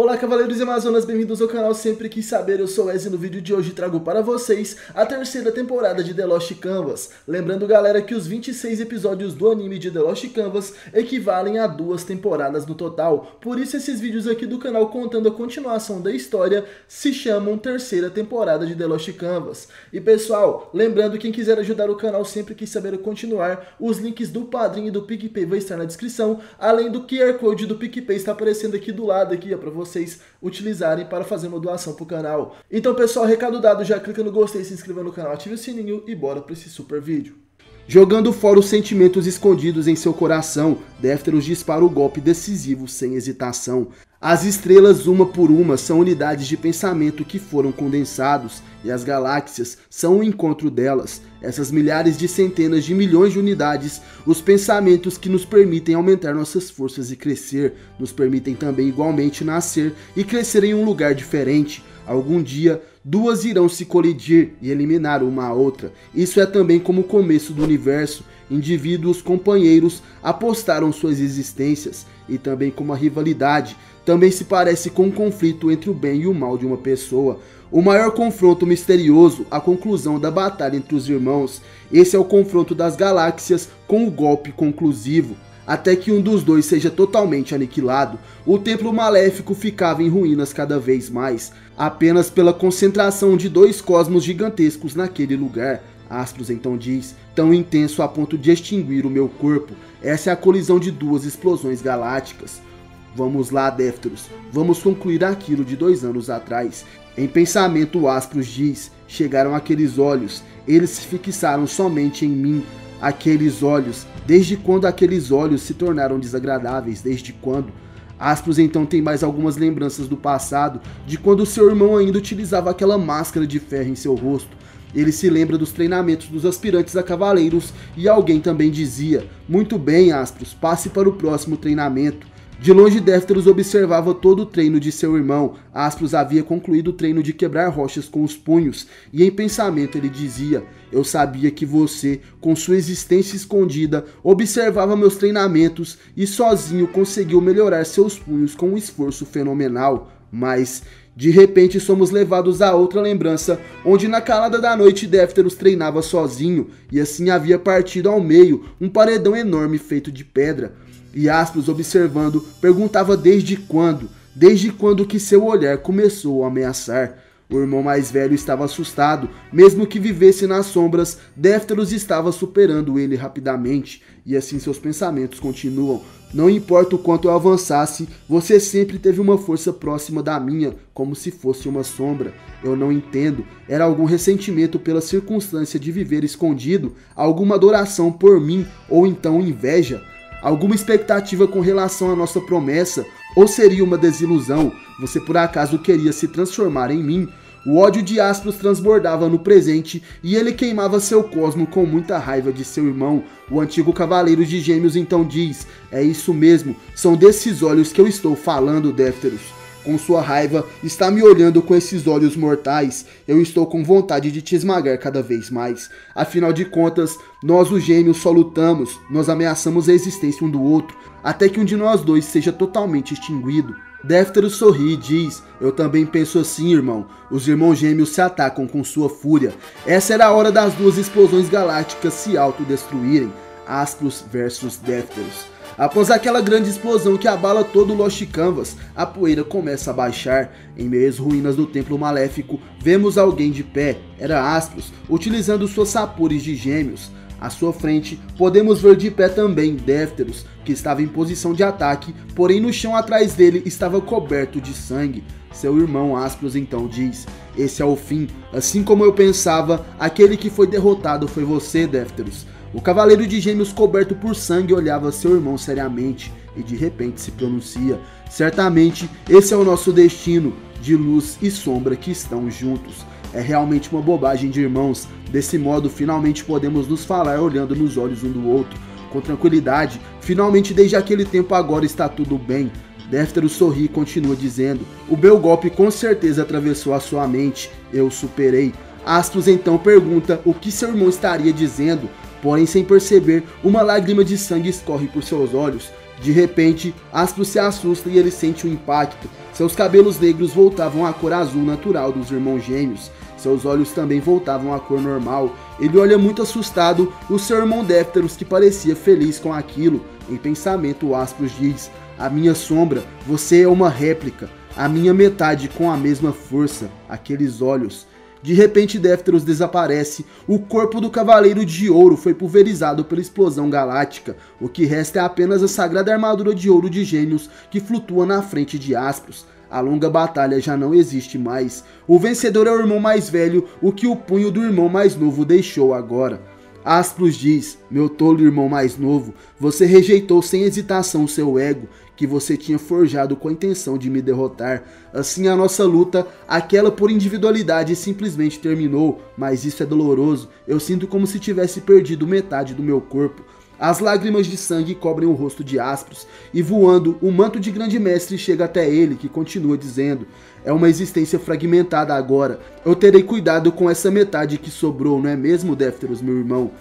Olá Cavaleiros e Amazonas, bem-vindos ao canal Sempre Quis Saber, eu sou o Ezzy no vídeo de hoje trago para vocês a terceira temporada de The Lost Canvas. Lembrando galera que os 26 episódios do anime de The Lost Canvas equivalem a duas temporadas no total, por isso esses vídeos aqui do canal contando a continuação da história se chamam terceira temporada de The Lost Canvas. E pessoal, lembrando quem quiser ajudar o canal Sempre Quis Saber a continuar, os links do Padrim e do PicPay vão estar na descrição, além do QR Code do PicPay está aparecendo aqui do lado aqui ó, pra vocês vocês utilizarem para fazer uma doação pro canal. Então pessoal, recado dado, já clica no gostei, se inscreva no canal, ative o sininho e bora para esse super vídeo. Jogando fora os sentimentos escondidos em seu coração, Défteros dispara o golpe decisivo sem hesitação. As estrelas, uma por uma, são unidades de pensamento que foram condensados, e as galáxias são o encontro delas. Essas milhares de centenas de milhões de unidades, os pensamentos que nos permitem aumentar nossas forças e crescer, nos permitem também igualmente nascer e crescer em um lugar diferente. Algum dia, duas irão se colidir e eliminar uma a outra. Isso é também como o começo do universo. Indivíduos companheiros apostaram suas existências e também como a rivalidade também se parece com um conflito entre o bem e o mal de uma pessoa. O maior confronto misterioso, a conclusão da batalha entre os irmãos. Esse é o confronto das galáxias com o golpe conclusivo. Até que um dos dois seja totalmente aniquilado, o templo maléfico ficava em ruínas cada vez mais, apenas pela concentração de dois cosmos gigantescos naquele lugar. Astros então diz, tão intenso a ponto de extinguir o meu corpo. Essa é a colisão de duas explosões galácticas. Vamos lá, Défteros, vamos concluir aquilo de dois anos atrás. Em pensamento, Aspros diz: chegaram aqueles olhos, eles se fixaram somente em mim. Aqueles olhos, desde quando aqueles olhos se tornaram desagradáveis? Desde quando? Aspros então tem mais algumas lembranças do passado, de quando seu irmão ainda utilizava aquela máscara de ferro em seu rosto. Ele se lembra dos treinamentos dos aspirantes a cavaleiros e alguém também dizia: Muito bem, Aspros, passe para o próximo treinamento. De longe, Défteros observava todo o treino de seu irmão. Aspros havia concluído o treino de quebrar rochas com os punhos, e em pensamento ele dizia: Eu sabia que você, com sua existência escondida, observava meus treinamentos e sozinho conseguiu melhorar seus punhos com um esforço fenomenal. Mas, de repente, somos levados a outra lembrança, onde na calada da noite Défteros treinava sozinho, e assim havia partido ao meio um paredão enorme feito de pedra. E Aspros, observando, perguntava desde quando, desde quando que seu olhar começou a ameaçar. O irmão mais velho estava assustado, mesmo que vivesse nas sombras, Défteros estava superando ele rapidamente, e assim seus pensamentos continuam. Não importa o quanto eu avançasse, você sempre teve uma força próxima da minha, como se fosse uma sombra. Eu não entendo. Era algum ressentimento pela circunstância de viver escondido, alguma adoração por mim, ou então inveja? Alguma expectativa com relação à nossa promessa? Ou seria uma desilusão? Você por acaso queria se transformar em mim? O ódio de Astros transbordava no presente e ele queimava seu cosmo com muita raiva de seu irmão. O antigo cavaleiro de gêmeos então diz: É isso mesmo, são desses olhos que eu estou falando, Défteros com sua raiva, está me olhando com esses olhos mortais. Eu estou com vontade de te esmagar cada vez mais. Afinal de contas, nós os gêmeos só lutamos, nós ameaçamos a existência um do outro, até que um de nós dois seja totalmente extinguido. Déftero sorri e diz: Eu também penso assim, irmão. Os irmãos gêmeos se atacam com sua fúria. Essa era a hora das duas explosões galácticas se autodestruírem. Astros versus Défteros. Após aquela grande explosão que abala todo o Lost Canvas, a poeira começa a baixar. Em meio às ruínas do templo maléfico, vemos alguém de pé, era Astros, utilizando suas sapores de gêmeos. À sua frente, podemos ver de pé também Défteros, que estava em posição de ataque, porém no chão atrás dele estava coberto de sangue. Seu irmão Aspros então diz: Esse é o fim. Assim como eu pensava, aquele que foi derrotado foi você, Défteros. O cavaleiro de gêmeos coberto por sangue olhava seu irmão seriamente e de repente se pronuncia: Certamente esse é o nosso destino, de luz e sombra que estão juntos. É realmente uma bobagem de irmãos. Desse modo, finalmente podemos nos falar olhando nos olhos um do outro, com tranquilidade. Finalmente, desde aquele tempo, agora está tudo bem. Déftero sorri e continua dizendo: O meu golpe com certeza atravessou a sua mente. Eu superei. Astros então pergunta o que seu irmão estaria dizendo. Porém, sem perceber, uma lágrima de sangue escorre por seus olhos. De repente, Aspros se assusta e ele sente o um impacto. Seus cabelos negros voltavam à cor azul natural dos irmãos gêmeos. Seus olhos também voltavam à cor normal. Ele olha muito assustado o seu irmão Défteros que parecia feliz com aquilo. Em pensamento, Aspros diz: A minha sombra, você é uma réplica. A minha metade com a mesma força. Aqueles olhos. De repente, Défteros desaparece. O corpo do Cavaleiro de Ouro foi pulverizado pela explosão galáctica. O que resta é apenas a sagrada armadura de ouro de gênios que flutua na frente de Aspros. A longa batalha já não existe mais. O vencedor é o irmão mais velho, o que o punho do irmão mais novo deixou agora. Aspros diz: Meu tolo irmão mais novo, você rejeitou sem hesitação seu ego, que você tinha forjado com a intenção de me derrotar. Assim a nossa luta, aquela por individualidade, simplesmente terminou, mas isso é doloroso. Eu sinto como se tivesse perdido metade do meu corpo. As lágrimas de sangue cobrem o rosto de Aspros, e voando, o manto de grande mestre chega até ele, que continua dizendo: É uma existência fragmentada agora. Eu terei cuidado com essa metade que sobrou, não é mesmo, Défteros, meu irmão?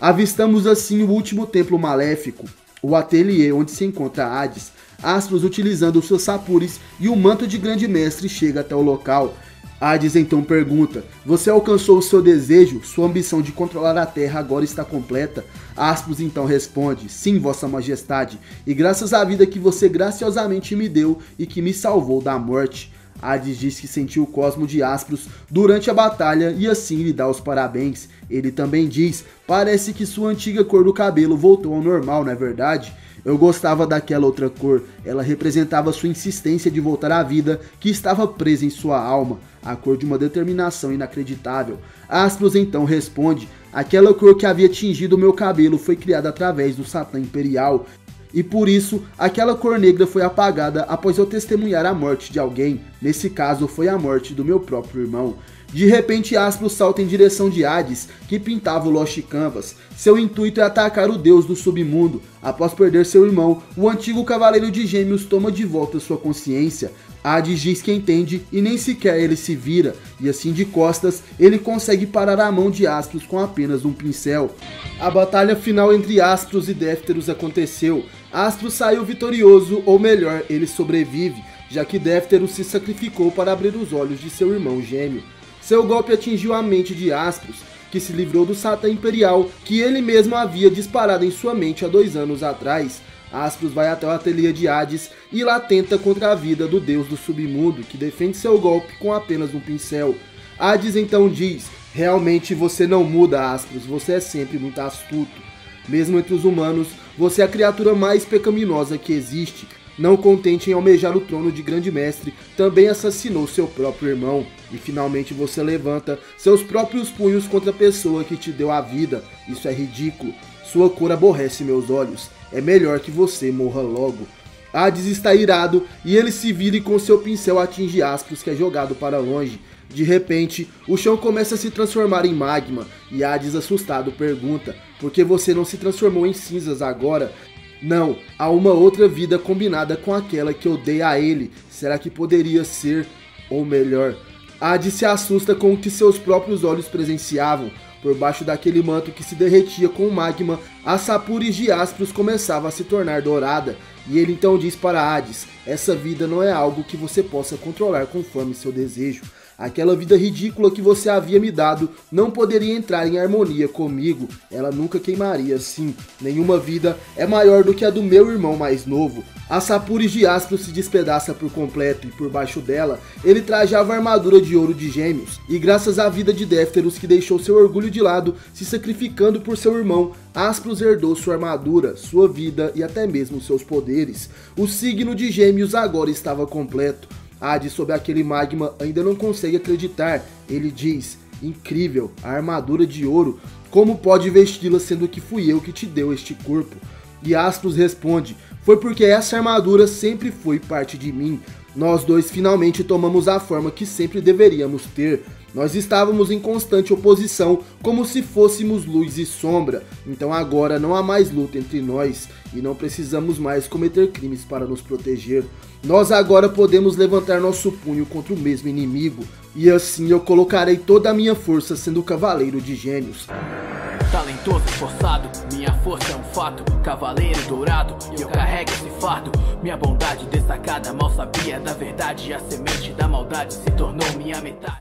Avistamos assim o último templo maléfico, o ateliê onde se encontra Hades. Astros utilizando seus sapures e o manto de grande mestre chega até o local. Hades então pergunta: Você alcançou o seu desejo? Sua ambição de controlar a terra agora está completa? Aspros então responde: Sim, Vossa Majestade, e graças à vida que você graciosamente me deu e que me salvou da morte. Hades diz que sentiu o cosmo de Aspros durante a batalha e assim lhe dá os parabéns. Ele também diz: Parece que sua antiga cor do cabelo voltou ao normal, não é verdade? Eu gostava daquela outra cor, ela representava sua insistência de voltar à vida que estava presa em sua alma, a cor de uma determinação inacreditável. Astros então responde: aquela cor que havia tingido meu cabelo foi criada através do Satã Imperial. E por isso, aquela cor negra foi apagada após eu testemunhar a morte de alguém. Nesse caso, foi a morte do meu próprio irmão. De repente, Aspro salta em direção de Hades, que pintava o Lost Canvas. Seu intuito é atacar o deus do submundo. Após perder seu irmão, o antigo Cavaleiro de Gêmeos toma de volta sua consciência. Hades diz que entende e nem sequer ele se vira, e assim de costas, ele consegue parar a mão de Astros com apenas um pincel. A batalha final entre Astros e Défteros aconteceu. Astros saiu vitorioso, ou melhor, ele sobrevive, já que Défteros se sacrificou para abrir os olhos de seu irmão gêmeo. Seu golpe atingiu a mente de Aspros, que se livrou do Satã Imperial que ele mesmo havia disparado em sua mente há dois anos atrás. Aspros vai até o ateliê de Hades e lá tenta contra a vida do deus do submundo, que defende seu golpe com apenas um pincel. Hades então diz: Realmente você não muda, Aspros, você é sempre muito astuto. Mesmo entre os humanos, você é a criatura mais pecaminosa que existe. Não contente em almejar o trono de grande mestre, também assassinou seu próprio irmão. E finalmente você levanta seus próprios punhos contra a pessoa que te deu a vida. Isso é ridículo. Sua cor aborrece meus olhos. É melhor que você morra logo. Hades está irado e ele se vira e com seu pincel atinge Aspros que é jogado para longe. De repente, o chão começa a se transformar em magma e Hades assustado pergunta: Por que você não se transformou em cinzas agora? Não, há uma outra vida combinada com aquela que eu dei a ele. Será que poderia ser, ou melhor, Hades se assusta com o que seus próprios olhos presenciavam. Por baixo daquele manto que se derretia com o magma, a sapures de Aspros começava a se tornar dourada, e ele então diz para Hades: Essa vida não é algo que você possa controlar conforme seu desejo. Aquela vida ridícula que você havia me dado não poderia entrar em harmonia comigo. Ela nunca queimaria assim. Nenhuma vida é maior do que a do meu irmão mais novo. A Sapures de Astro se despedaça por completo e por baixo dela ele trajava armadura de ouro de gêmeos. E graças à vida de Défteros que deixou seu orgulho de lado, se sacrificando por seu irmão, Aspros herdou sua armadura, sua vida e até mesmo seus poderes. O signo de gêmeos agora estava completo. Hades, sob aquele magma, ainda não consegue acreditar. Ele diz: Incrível, a armadura de ouro. Como pode vesti-la sendo que fui eu que te deu este corpo? E Astros responde: Foi porque essa armadura sempre foi parte de mim. Nós dois finalmente tomamos a forma que sempre deveríamos ter. Nós estávamos em constante oposição, como se fôssemos luz e sombra. Então agora não há mais luta entre nós e não precisamos mais cometer crimes para nos proteger. Nós agora podemos levantar nosso punho contra o mesmo inimigo, e assim eu colocarei toda a minha força sendo cavaleiro de gênios. talentoso, esforçado Minha força é um fato, cavaleiro dourado eu carrego esse fardo Minha bondade destacada, mal sabia da verdade A semente da maldade se tornou minha metade